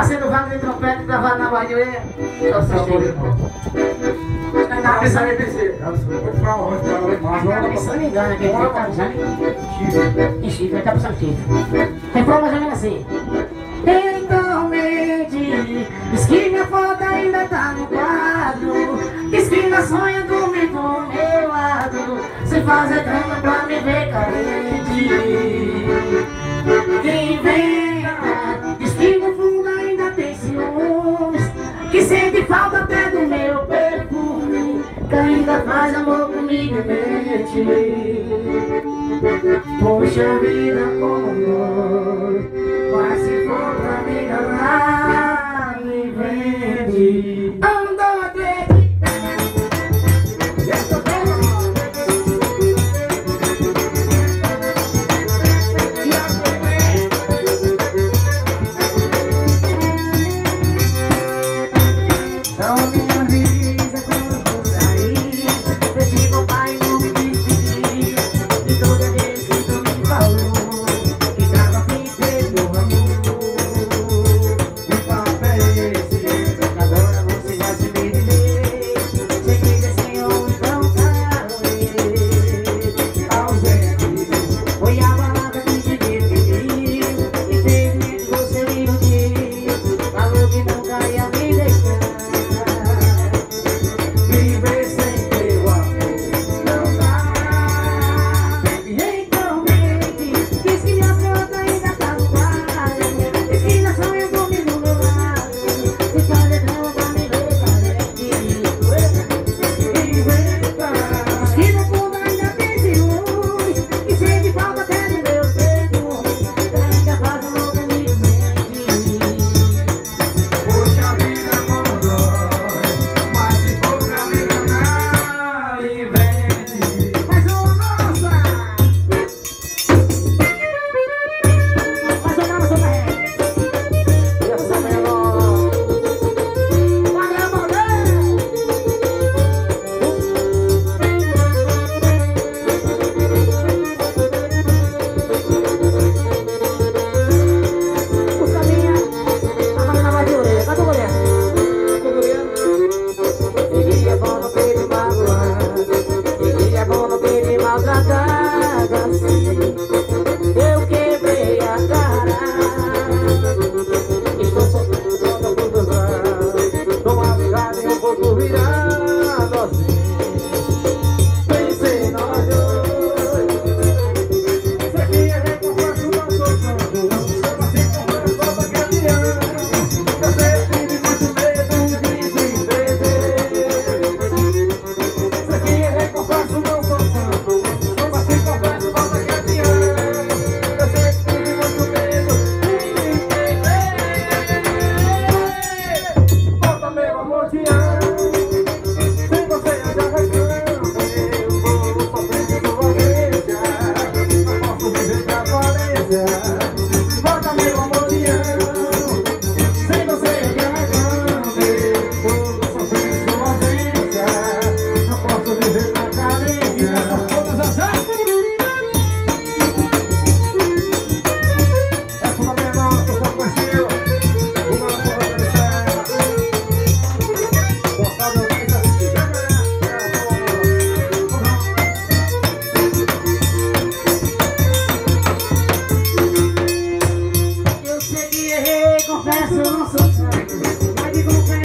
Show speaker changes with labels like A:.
A: Tá passei no vago de Trompete gravado na Bahia.
B: Eu assisti, meu irmão. Tá pensando em descer.
A: Tá pensando em engano, né? que ele tá pensando em chifre. Ele tá pensando em chifre. Tem prova mais ou menos assim. Então me diz que minha foto ainda tá no quadro. Diz que ainda sonha dormir do meu lado. Se fazer trampa pra me ver carente. faz amor comigo é e mente
B: Poxa vida, como amor Mas se for pra me enganar,
A: me vende. confesso, eu
B: não sou santo. Mas te
A: confesso.